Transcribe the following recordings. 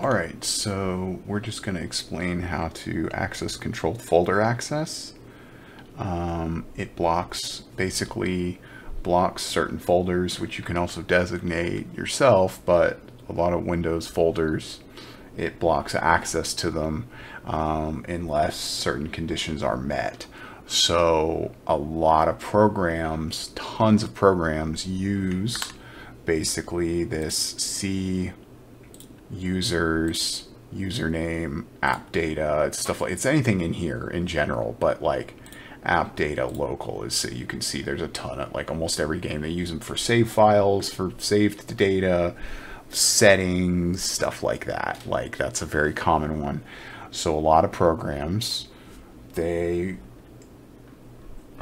All right, so we're just going to explain how to access controlled folder access. Um, it blocks, basically blocks certain folders, which you can also designate yourself, but a lot of Windows folders, it blocks access to them um, unless certain conditions are met. So a lot of programs, tons of programs use basically this C users, username, app data, it's stuff like it's anything in here in general, but like app data local is so you can see there's a ton of like almost every game they use them for save files, for saved data, settings, stuff like that. Like that's a very common one. So a lot of programs they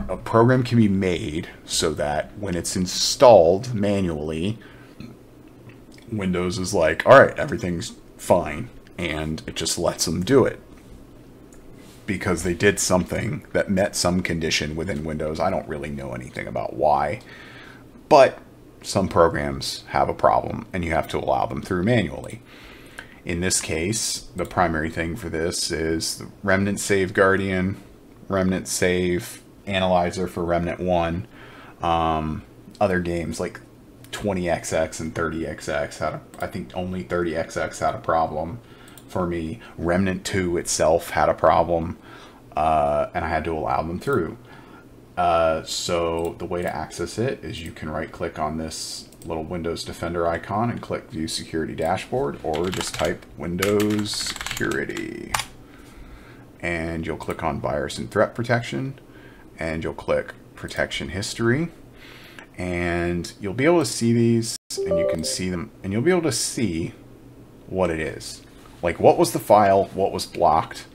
a program can be made so that when it's installed manually Windows is like, all right, everything's fine, and it just lets them do it because they did something that met some condition within Windows. I don't really know anything about why, but some programs have a problem and you have to allow them through manually. In this case, the primary thing for this is the Remnant Save Guardian, Remnant Save Analyzer for Remnant 1, um, other games like 20XX and 30XX had, a, I think only 30XX had a problem for me. Remnant 2 itself had a problem, uh, and I had to allow them through. Uh, so the way to access it is you can right click on this little Windows Defender icon and click View Security Dashboard, or just type Windows Security. And you'll click on Virus and Threat Protection, and you'll click Protection History and you'll be able to see these and you can see them and you'll be able to see what it is. Like what was the file? What was blocked?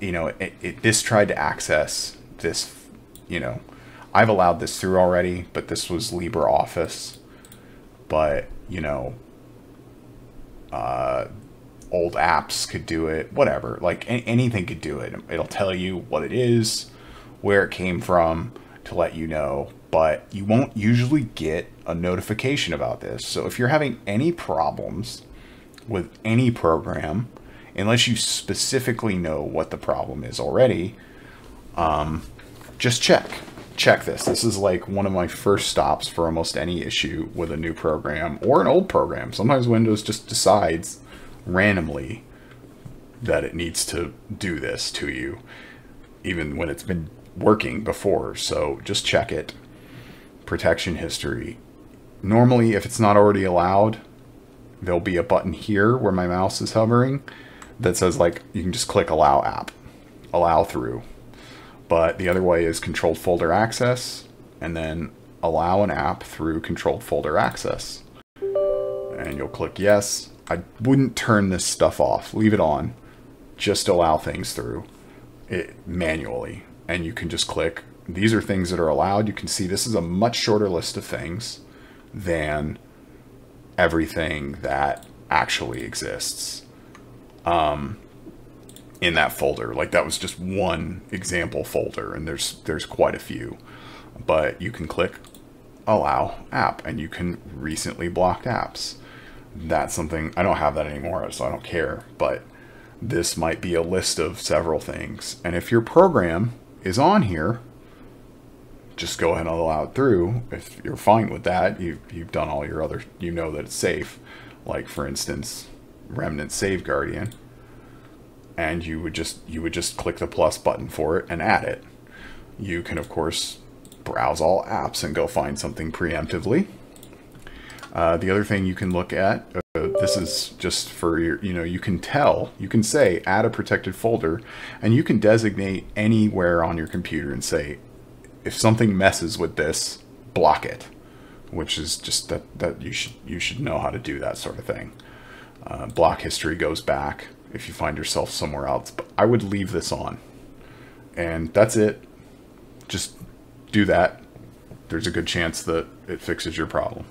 You know it, it, this tried to access this you know I've allowed this through already but this was LibreOffice. But you know uh, old apps could do it whatever. Like anything could do it. It'll tell you what it is where it came from to let you know but you won't usually get a notification about this. So if you're having any problems with any program, unless you specifically know what the problem is already, um, just check. Check this. This is like one of my first stops for almost any issue with a new program or an old program. Sometimes Windows just decides randomly that it needs to do this to you, even when it's been working before. So just check it protection history. Normally, if it's not already allowed, there'll be a button here where my mouse is hovering that says like you can just click allow app, allow through. But the other way is controlled folder access and then allow an app through controlled folder access. And you'll click yes. I wouldn't turn this stuff off. Leave it on. Just allow things through it manually. And you can just click these are things that are allowed. You can see this is a much shorter list of things than everything that actually exists um, in that folder. Like that was just one example folder, and there's there's quite a few. But you can click allow app, and you can recently blocked apps. That's something I don't have that anymore, so I don't care. But this might be a list of several things, and if your program is on here just go ahead and allow it through. If you're fine with that, you've, you've done all your other, you know that it's safe. Like for instance, Remnant Save Guardian. And you would just, you would just click the plus button for it and add it. You can of course browse all apps and go find something preemptively. Uh, the other thing you can look at, uh, this is just for your, you know, you can tell, you can say add a protected folder and you can designate anywhere on your computer and say if something messes with this, block it, which is just that that you should you should know how to do that sort of thing. Uh, block history goes back if you find yourself somewhere else, but I would leave this on, and that's it. Just do that. There's a good chance that it fixes your problem.